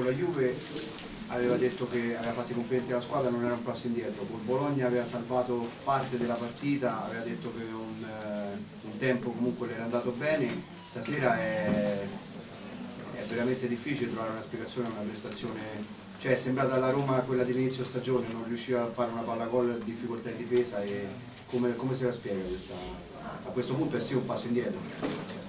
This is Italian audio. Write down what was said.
con la Juve aveva detto che aveva fatto i complimenti alla squadra, non era un passo indietro, con Bologna aveva salvato parte della partita, aveva detto che un, eh, un tempo comunque le era andato bene, stasera è, è veramente difficile trovare una spiegazione a una prestazione, cioè è sembrata la Roma quella dell'inizio stagione, non riusciva a fare una palla gol, difficoltà in difesa e come, come se la spiega questa, a questo punto è sì un passo indietro.